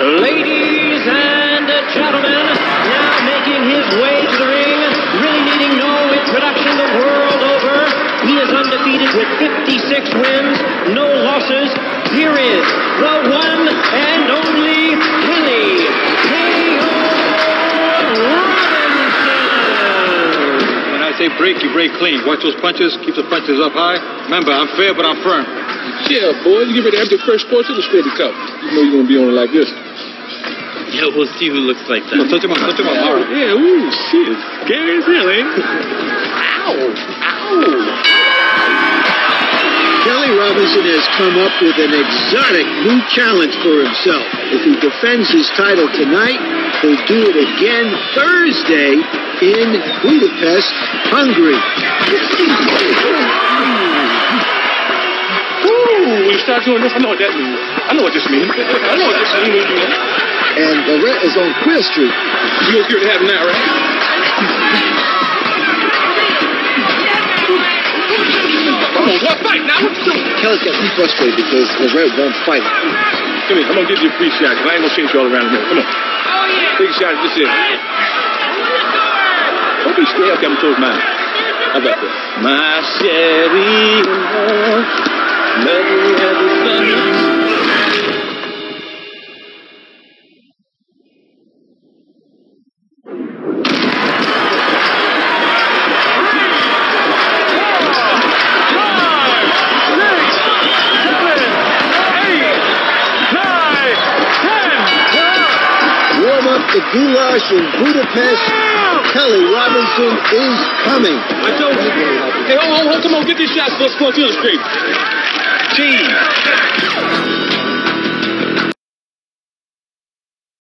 Ladies and gentlemen, now making his way to the ring, really needing no introduction the world over. He is undefeated with 56 wins, no losses. Here is the one and only Willie K.O. Robinson. When I say break, you break clean. Watch those punches, keep the punches up high. Remember, I'm fair, but I'm firm. Yeah, boy, you get ready to have your first Sports Illustrated cup. You know you're gonna be on it like this. Yeah, we'll see who looks like that. No, touch him up, touch him up. All right. Yeah, ooh, shit. Scary as hell, ain't it? Ow! Ow! Kelly Robinson has come up with an exotic new challenge for himself. If he defends his title tonight, he'll do it again Thursday in Budapest, Hungary. Start doing this, I know what that means. I know what this means. I know what this means. And Lirette is on Queer Street. You okay with having that, right? Come on, what fight now? What you doing? Kelly's got me frustrated because Lirette won't fight. Come here, I'm gonna give you a free shot, because I ain't gonna chase you all around here. Come on. Oh, Take a shot at this here. Don't be scared, I've got my toes mine. How about that? My Chevy, nothing want the goulash in Budapest, yeah! Kelly Robinson is coming. I told you. Hey, hold, hold, hold, come on, get these shots. Let's go through the street. Team.